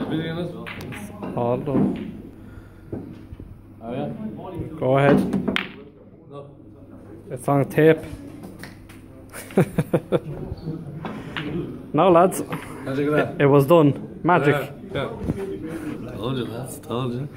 Everything in. Oh yeah? Go ahead. No. It's on tape. no, lads. How'd you get that? It was done. Magic. Yeah. Told you, lads. Told you.